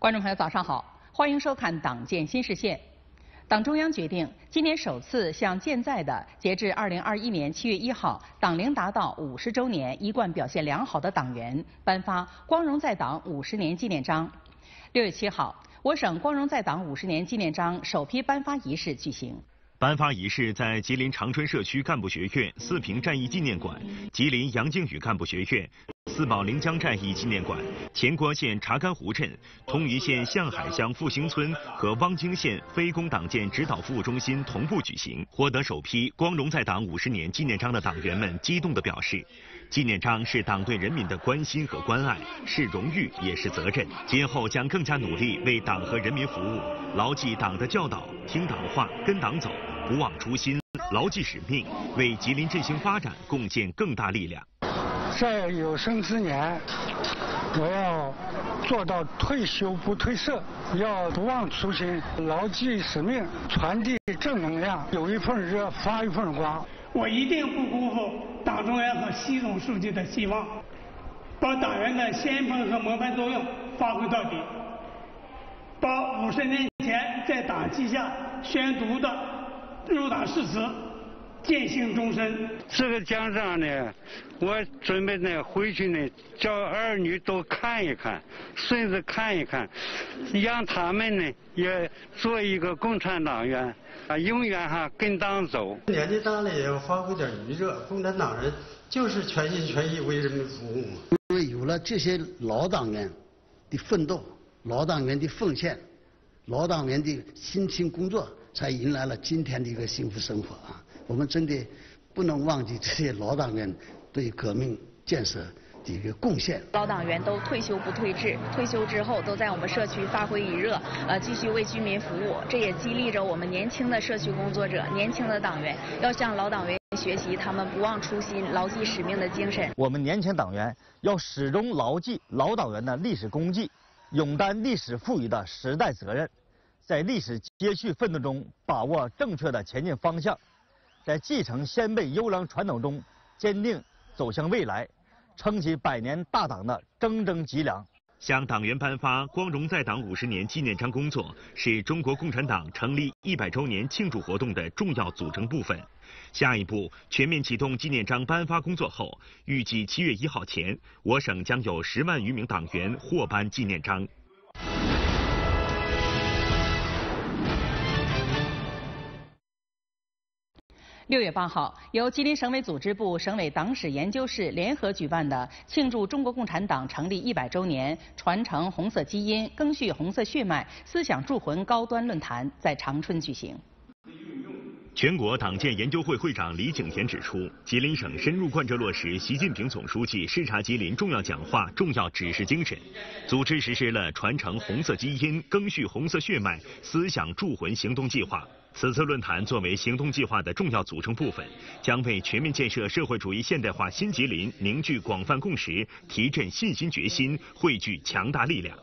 观众朋友，早上好，欢迎收看《党建新视线》。党中央决定，今年首次向健在的截至二零二一年七月一号党龄达到五十周年、一贯表现良好的党员颁发“光荣在党五十年纪念章”。六月七号，我省“光荣在党五十年纪念章”首批颁发仪式举行。颁发仪式在吉林长春社区干部学院四平战役纪念馆、吉林杨靖宇干部学院、四保临江战役纪念馆、乾郭县查干湖镇、通榆县向海乡复兴村和汪精县非公党建指导服务中心同步举行。获得首批“光荣在党五十年纪念章”的党员们激动地表示：“纪念章是党对人民的关心和关爱，是荣誉也是责任。今后将更加努力为党和人民服务，牢记党的教导，听党话，跟党走。”不忘初心，牢记使命，为吉林振兴发展贡献更大力量。在有生之年，我要做到退休不褪色，要不忘初心，牢记使命，传递正能量，有一份热发一份光。我一定不辜负党中央和习总书记的希望，把党员的先锋和模范作用发挥到底，把五十年前在党旗下宣读的。入党誓词，践行终身。这个奖章呢，我准备呢回去呢，叫儿女都看一看，孙子看一看，让他们呢也做一个共产党员，啊，永远哈跟党走。年纪大了也要发挥点余热，共产党人就是全心全意为人民服务。因为有了这些老党员的奋斗、老党员的奉献、老党员的辛勤工作。才迎来了今天的一个幸福生活啊！我们真的不能忘记这些老党员对革命建设的一个贡献。老党员都退休不退志，退休之后都在我们社区发挥余热，呃，继续为居民服务。这也激励着我们年轻的社区工作者、年轻的党员，要向老党员学习，他们不忘初心、牢记使命的精神。我们年轻党员要始终牢记老党员的历史功绩，勇担历史赋予的时代责任。在历史接续奋斗中把握正确的前进方向，在继承先辈优良传统中坚定走向未来，撑起百年大党的铮铮脊梁。向党员颁发“光荣在党五十年纪念章”工作是中国共产党成立一百周年庆祝活动的重要组成部分。下一步全面启动纪念章颁发工作后，预计七月一号前，我省将有十万余名党员获颁纪念章。六月八号，由吉林省委组织部、省委党史研究室联合举办的庆祝中国共产党成立一百周年、传承红色基因、赓续红色血脉、思想铸魂高端论坛在长春举行。全国党建研究会会长李景田指出，吉林省深入贯彻落实习近平总书记视察吉林重要讲话、重要指示精神，组织实施了传承红色基因、赓续红色血脉、思想铸魂行动计划。此次论坛作为行动计划的重要组成部分，将为全面建设社会主义现代化新吉林凝聚广泛共识、提振信心决心、汇聚强大力量。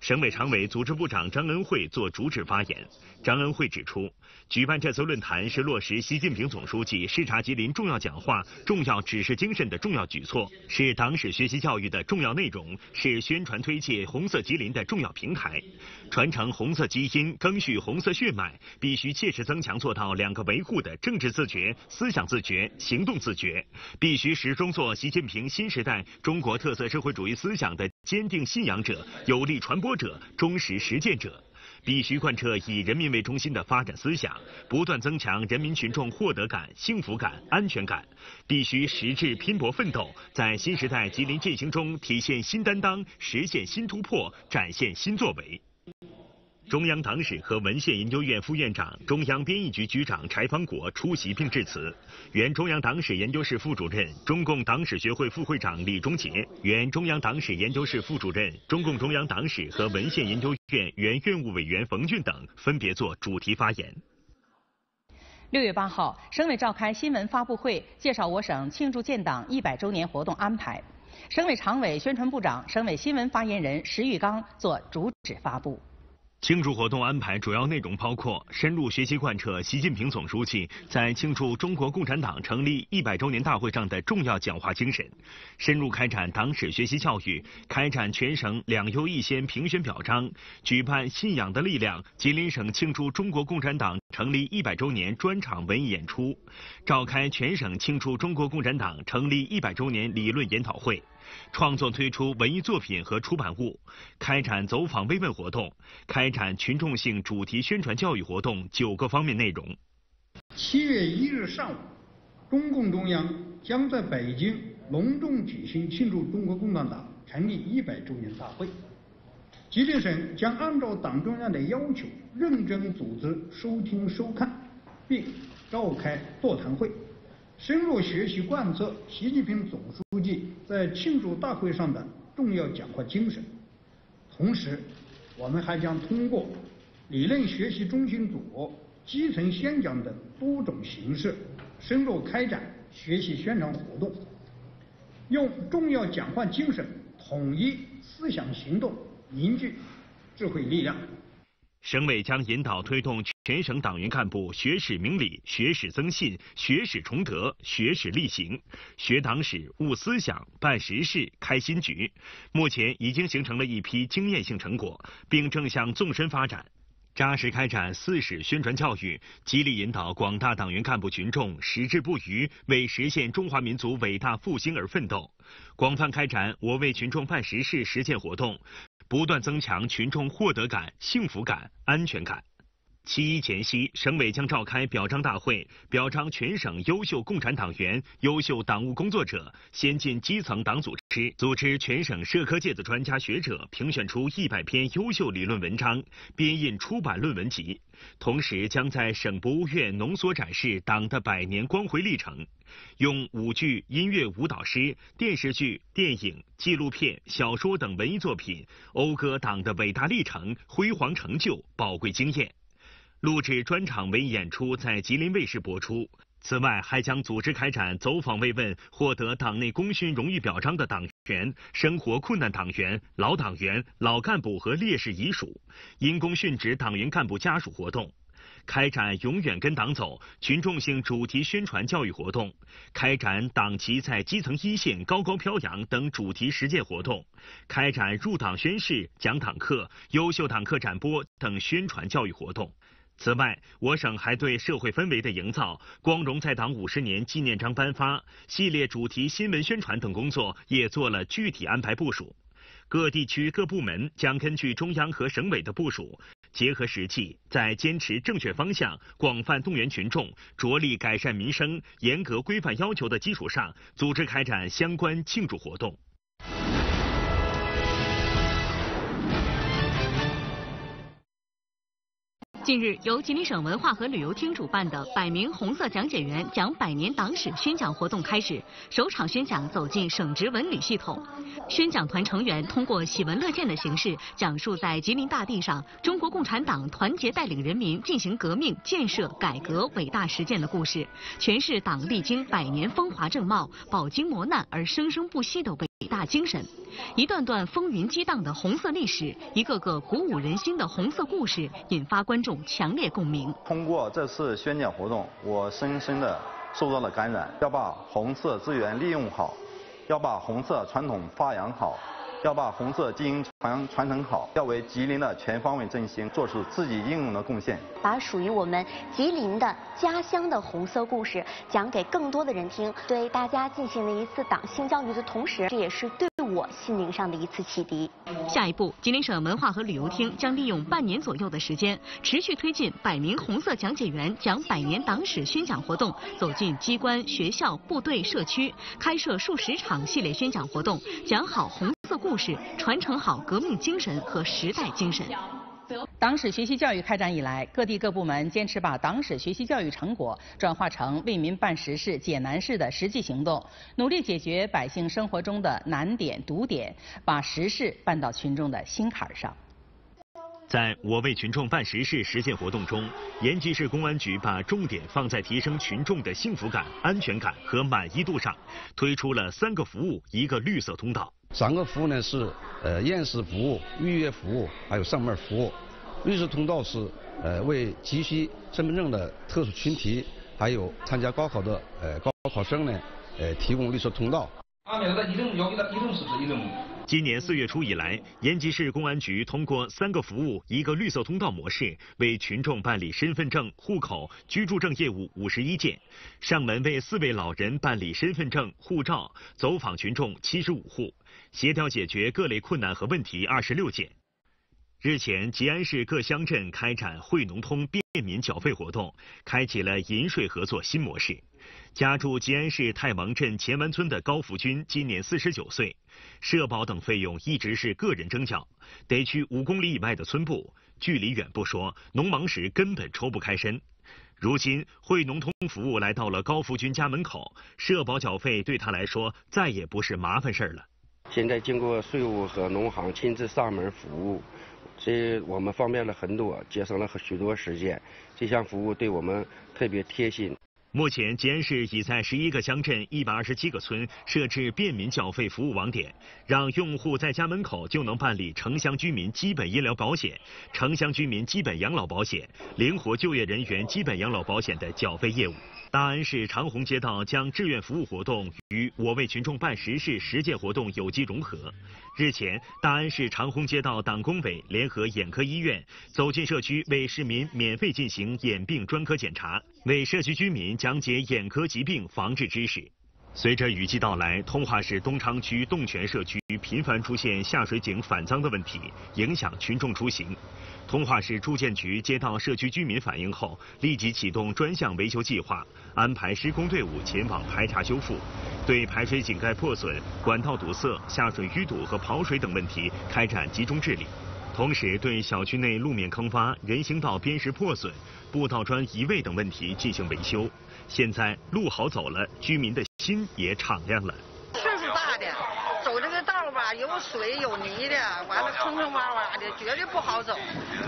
省委常委、组织部长张恩惠作主旨发言。张恩惠指出，举办这次论坛是落实习近平总书记视察吉林重要讲话、重要指示精神的重要举措，是党史学习教育的重要内容，是宣传推介红色吉林的重要平台。传承红色基因、赓续红色血脉，必须切实增强做到两个维护的政治自觉、思想自觉、行动自觉，必须始终做习近平新时代中国特色社会主义思想的坚定信仰者、有力传播者、忠实实践者。必须贯彻以人民为中心的发展思想，不断增强人民群众获得感、幸福感、安全感。必须实质拼搏奋斗，在新时代吉林进行中体现新担当，实现新突破，展现新作为。中央党史和文献研究院副院长、中央编译局局长柴方国出席并致辞。原中央党史研究室副主任、中共党史学会副会长李忠杰，原中央党史研究室副主任、中共中央党史和文献研究院原院务委员冯俊等分别作主题发言。六月八号，省委召开新闻发布会，介绍我省庆祝建党一百周年活动安排。省委常委、宣传部长、省委新闻发言人石玉刚作主旨发布。庆祝活动安排主要内容包括深入学习贯彻习近平总书记在庆祝中国共产党成立一百周年大会上的重要讲话精神，深入开展党史学习教育，开展全省两优一先评选表彰，举办“信仰的力量”吉林省庆祝中国共产党成立一百周年专场文艺演出，召开全省庆祝中国共产党成立一百周年理论研讨会。创作推出文艺作品和出版物，开展走访慰问活动，开展群众性主题宣传教育活动九个方面内容。七月一日上午，中共中央将在北京隆重举行庆祝中国共产党成立一百周年大会。吉林省将按照党中央的要求，认真组织收听收看，并召开座谈会。深入学习贯彻习近平总书记在庆祝大会上的重要讲话精神，同时，我们还将通过理论学习中心组、基层宣讲等多种形式，深入开展学习宣传活动，用重要讲话精神统一思想行动，凝聚智慧力量。省委将引导推动全省党员干部学史明理、学史增信、学史崇德、学史力行，学党史、悟思想、办实事、开新局。目前已经形成了一批经验性成果，并正向纵深发展。扎实开展四史宣传教育，激励引导广大党员干部群众矢志不渝，为实现中华民族伟大复兴而奋斗。广泛开展我为群众办实事实践活动。不断增强群众获得感、幸福感、安全感。七一前夕，省委将召开表彰大会，表彰全省优秀共产党员、优秀党务工作者、先进基层党组织，组织全省社科界的专家学者评选出一百篇优秀理论文章，编印出版论文集。同时，将在省博物院浓缩展示党的百年光辉历程，用舞剧、音乐、舞蹈诗、电视剧、电影、纪录片、小说等文艺作品，讴歌党的伟大历程、辉煌成就、宝贵经验。录制专场文艺演出在吉林卫视播出。此外，还将组织开展走访慰问获得党内功勋荣誉表彰的党员、生活困难党员、老党员、老干部和烈士遗属，因公殉职党员干部家属活动。开展永远跟党走群众性主题宣传教育活动，开展党旗在基层一线高高飘扬等主题实践活动，开展入党宣誓、讲党课、优秀党课展播等宣传教育活动。此外，我省还对社会氛围的营造、光荣在党五十年纪念章颁发、系列主题新闻宣传等工作也做了具体安排部署。各地区各部门将根据中央和省委的部署，结合实际，在坚持正确方向、广泛动员群众、着力改善民生、严格规范要求的基础上，组织开展相关庆祝活动。近日，由吉林省文化和旅游厅主办的百名红色讲解员讲百年党史宣讲活动开始，首场宣讲走进省直文旅系统。宣讲团成员通过喜闻乐见的形式，讲述在吉林大地上中国共产党团结带领人民进行革命、建设、改革伟大实践的故事，诠释党历经百年风华正茂、饱经磨难而生生不息的伟大精神。一段段风云激荡的红色历史，一个个鼓舞人心的红色故事，引发观众。强烈共鸣。通过这次宣讲活动，我深深的受到了感染。要把红色资源利用好，要把红色传统发扬好。要把红色基因传传承好，要为吉林的全方位振兴做出自己应有的贡献。把属于我们吉林的家乡的红色故事讲给更多的人听，对大家进行了一次党性教育的同时，这也是对我心灵上的一次启迪。下一步，吉林省文化和旅游厅将利用半年左右的时间，持续推进百名红色讲解员讲百年党史宣讲活动，走进机关、学校、部队、社区，开设数十场系列宣讲活动，讲好红。色故事，传承好革命精神和时代精神。党史学习教育开展以来，各地各部门坚持把党史学习教育成果转化成为民办实事、解难事的实际行动，努力解决百姓生活中的难点、堵点，把实事办到群众的心坎上。在我为群众办实事实践活动中，延吉市公安局把重点放在提升群众的幸福感、安全感和满意度上，推出了三个服务一个绿色通道。三个服务呢是呃验视服务、预约服务，还有上门服务。绿色通道是呃为急需身份证的特殊群体，还有参加高考的呃高考生呢，呃提供绿色通道。今年四月初以来，延吉市公安局通过“三个服务，一个绿色通道”模式，为群众办理身份证、户口、居住证业务五十一件，上门为四位老人办理身份证、护照，走访群众七十五户，协调解决各类困难和问题二十六件。日前，吉安市各乡镇开展惠农通便民缴费活动，开启了银税合作新模式。家住吉安市太王镇前湾村的高福军今年四十九岁，社保等费用一直是个人征缴，得去五公里以外的村部，距离远不说，农忙时根本抽不开身。如今惠农通服务来到了高福军家门口，社保缴费对他来说再也不是麻烦事儿了。现在经过税务和农行亲自上门服务。这我们方便了很多，节省了许多时间。这项服务对我们特别贴心。目前，吉安市已在十一个乡镇、一百二十七个村设置便民缴费服务网点，让用户在家门口就能办理城乡居民基本医疗保险、城乡居民基本养老保险、灵活就业人员基本养老保险的缴费业务。大安市长虹街道将志愿服务活动与我为群众办实事实践活动有机融合。日前，大安市长虹街道党工委联合眼科医院走进社区，为市民免费进行眼病专科检查，为社区居民讲解眼科疾病防治知识。随着雨季到来，通化市东昌区洞泉社区频繁出现下水井反脏的问题，影响群众出行。通化市住建局接到社区居民反映后，立即启动专项维修计划，安排施工队伍前往排查修复，对排水井盖破损、管道堵塞、下水淤堵和跑水等问题开展集中治理。同时，对小区内路面坑洼、人行道边石破损、步道砖移位等问题进行维修。现在路好走了，居民的心也敞亮了。岁数大的，走这个道吧，有水有泥的，完了坑坑洼洼的，绝对不好走。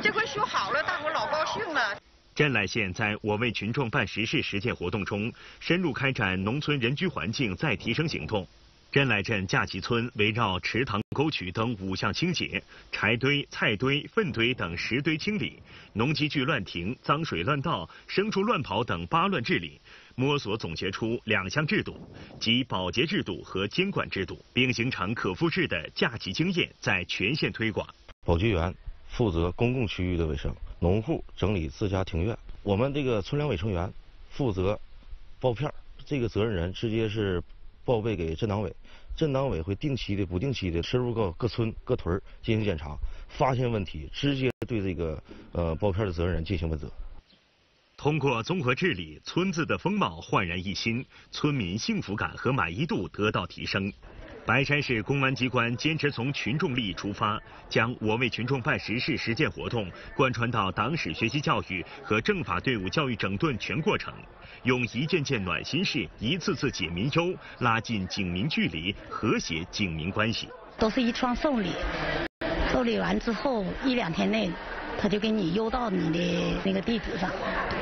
这回修好了，大伙老高兴了。镇赉县在我为群众办实事实践活动中，深入开展农村人居环境再提升行动。镇来镇架集村围绕池塘、沟渠等五项清洁、柴堆、菜堆、粪堆等十堆清理、农机具乱停、脏水乱倒、牲畜乱跑等八乱治理，摸索总结出两项制度，即保洁制度和监管制度，并形成可复制的架集经验，在全县推广。保洁员负责公共区域的卫生，农户整理自家庭院，我们这个村两委成员负责报片这个责任人直接是。报备给镇党委，镇党委会定期的、不定期的深入各各村各屯进行检查，发现问题直接对这个呃包片的责任人进行问责。通过综合治理，村子的风貌焕然一新，村民幸福感和满意度得到提升。白山市公安机关坚持从群众利益出发，将我为群众办实事实践活动贯穿到党史学习教育和政法队伍教育整顿全过程，用一件件暖心事一次次解民忧，拉近警民距离，和谐警民关系。都是一串送礼，受理完之后一两天内，他就给你邮到你的那个地址上，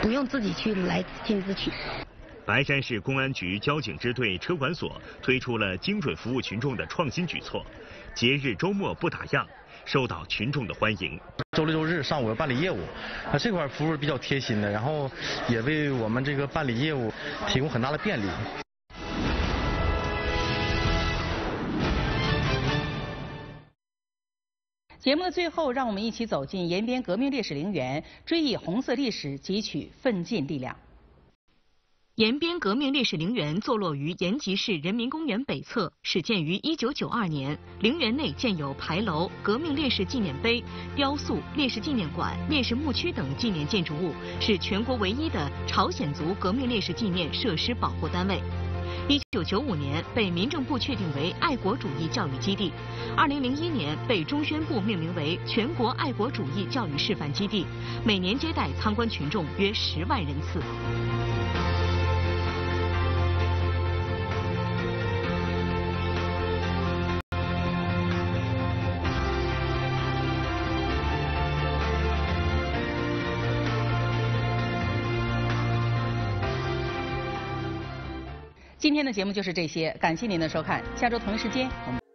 不用自己去来亲自取。白山市公安局交警支队车管所推出了精准服务群众的创新举措，节日周末不打烊，受到群众的欢迎。周六周日上午要办理业务，那这块服务比较贴心的，然后也为我们这个办理业务提供很大的便利。节目的最后，让我们一起走进延边革命烈士陵园，追忆红色历史，汲取奋进力量。延边革命烈士陵园坐落于延吉市人民公园北侧，始建于1992年。陵园内建有牌楼、革命烈士纪念碑、雕塑、烈士纪念馆、烈士墓区等纪念建筑物，是全国唯一的朝鲜族革命烈士纪念设施保护单位。1995年被民政部确定为爱国主义教育基地，2001年被中宣部命名为全国爱国主义教育示范基地，每年接待参观群众约十万人次。今天的节目就是这些，感谢您的收看，下周同一时间我们。